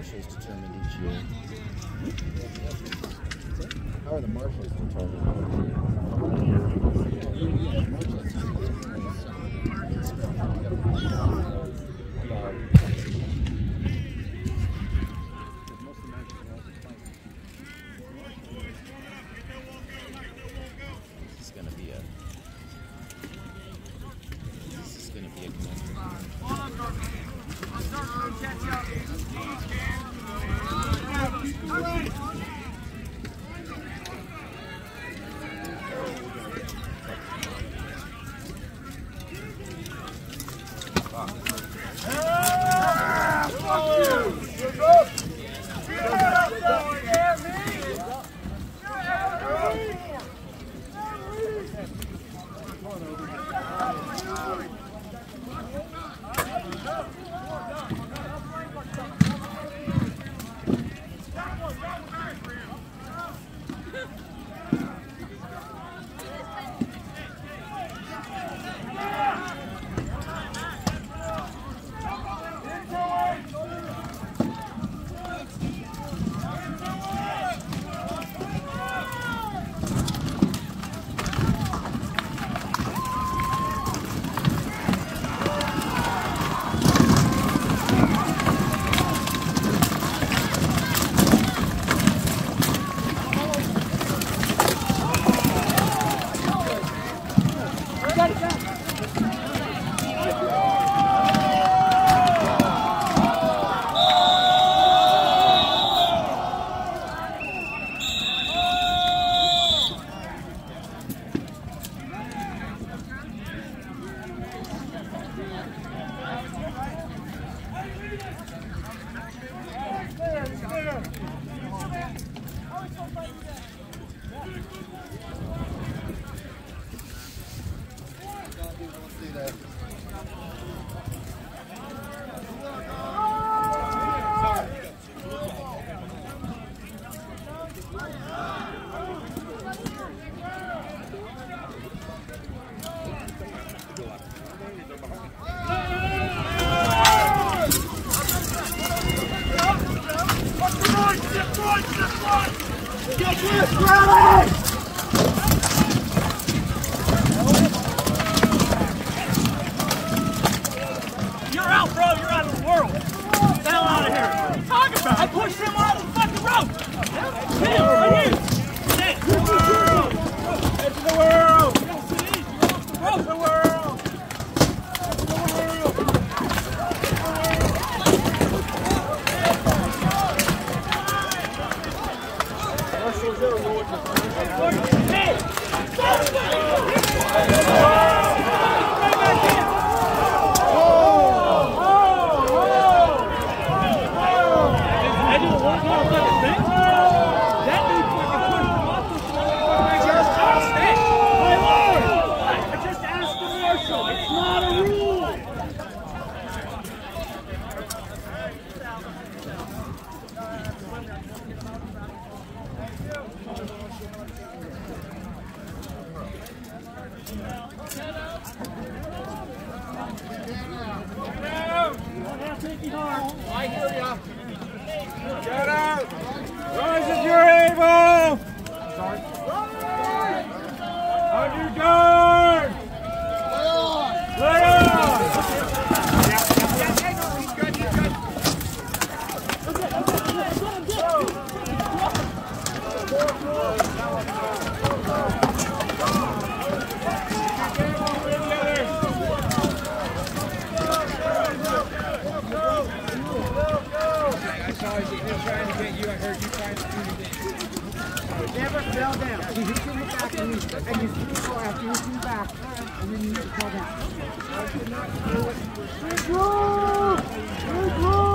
marshals determined each year? How are the marshals determined? 아. 네. You're out, bro. You're out of the world. Get the hell out of here. About? I pushed him off the fucking rope. Him, right here. Sit. Edge of the world. Edge of the world. You don't sit in. You're off the rope. The world. Edge of the world. Hey! I hear ya. Get out! Never fell down. You hit your back and you, and you threw after you threw back, and then you fell down. Regroup! Regroup!